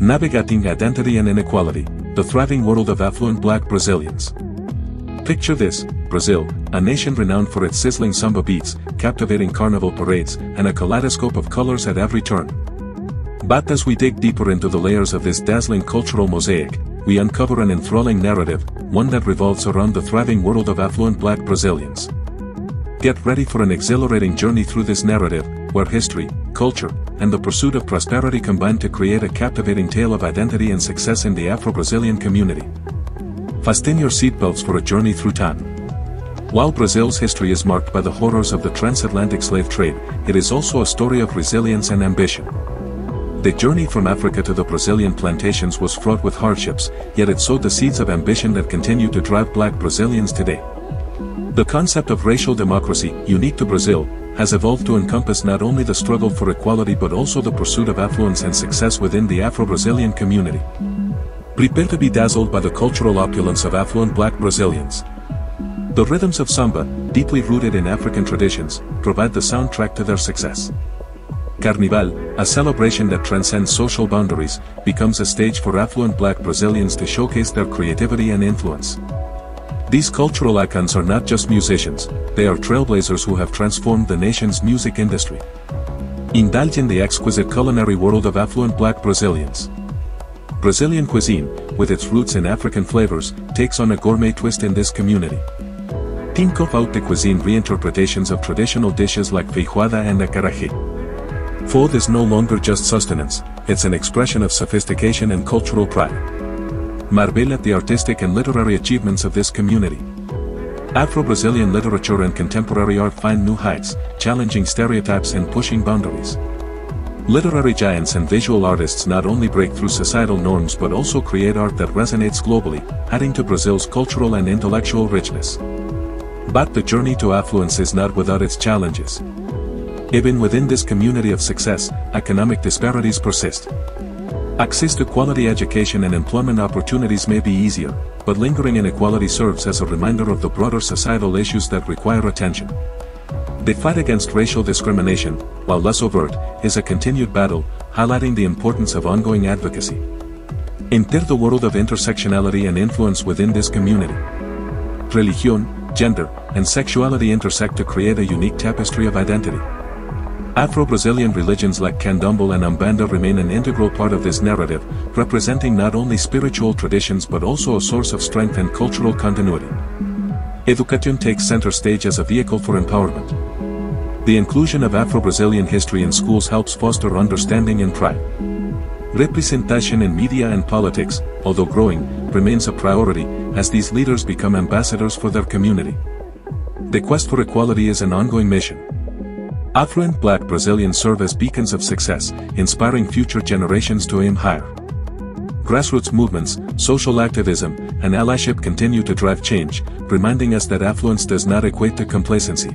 Navigating Identity and Inequality, the thriving world of affluent black Brazilians. Picture this, Brazil, a nation renowned for its sizzling samba beats, captivating carnival parades, and a kaleidoscope of colors at every turn. But as we dig deeper into the layers of this dazzling cultural mosaic, we uncover an enthralling narrative, one that revolves around the thriving world of affluent black Brazilians. Get ready for an exhilarating journey through this narrative, where history, culture, and the pursuit of prosperity combined to create a captivating tale of identity and success in the Afro-Brazilian community. Fasten your seatbelts for a journey through time. While Brazil's history is marked by the horrors of the transatlantic slave trade, it is also a story of resilience and ambition. The journey from Africa to the Brazilian plantations was fraught with hardships, yet it sowed the seeds of ambition that continue to drive black Brazilians today. The concept of racial democracy, unique to Brazil, has evolved to encompass not only the struggle for equality but also the pursuit of affluence and success within the Afro-Brazilian community. Prepare to be dazzled by the cultural opulence of affluent black Brazilians. The rhythms of samba, deeply rooted in African traditions, provide the soundtrack to their success. Carnival, a celebration that transcends social boundaries, becomes a stage for affluent black Brazilians to showcase their creativity and influence. These cultural icons are not just musicians, they are trailblazers who have transformed the nation's music industry. Indulge in the exquisite culinary world of affluent black Brazilians. Brazilian cuisine, with its roots in African flavors, takes on a gourmet twist in this community. Think of haute cuisine reinterpretations of traditional dishes like feijoada and acarajé. Food is no longer just sustenance, it's an expression of sophistication and cultural pride marvel at the artistic and literary achievements of this community. Afro-Brazilian literature and contemporary art find new heights, challenging stereotypes and pushing boundaries. Literary giants and visual artists not only break through societal norms but also create art that resonates globally, adding to Brazil's cultural and intellectual richness. But the journey to affluence is not without its challenges. Even within this community of success, economic disparities persist. Access to quality education and employment opportunities may be easier, but lingering inequality serves as a reminder of the broader societal issues that require attention. The fight against racial discrimination, while less overt, is a continued battle, highlighting the importance of ongoing advocacy. Enter the world of intersectionality and influence within this community. Religion, gender, and sexuality intersect to create a unique tapestry of identity. Afro-Brazilian religions like Candomblé and Umbanda remain an integral part of this narrative, representing not only spiritual traditions but also a source of strength and cultural continuity. Education takes center stage as a vehicle for empowerment. The inclusion of Afro-Brazilian history in schools helps foster understanding and pride. Representation in media and politics, although growing, remains a priority, as these leaders become ambassadors for their community. The quest for equality is an ongoing mission, Affluent black Brazilians serve as beacons of success, inspiring future generations to aim higher. Grassroots movements, social activism, and allyship continue to drive change, reminding us that affluence does not equate to complacency.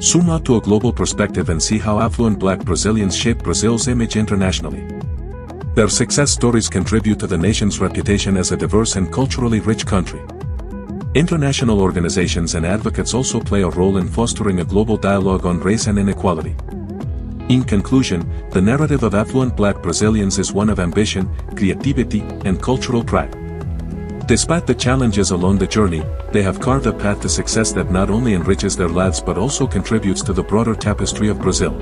Zoom out to a global perspective and see how affluent black Brazilians shape Brazil's image internationally. Their success stories contribute to the nation's reputation as a diverse and culturally rich country. International organizations and advocates also play a role in fostering a global dialogue on race and inequality. In conclusion, the narrative of affluent black Brazilians is one of ambition, creativity, and cultural pride. Despite the challenges along the journey, they have carved a path to success that not only enriches their lives but also contributes to the broader tapestry of Brazil.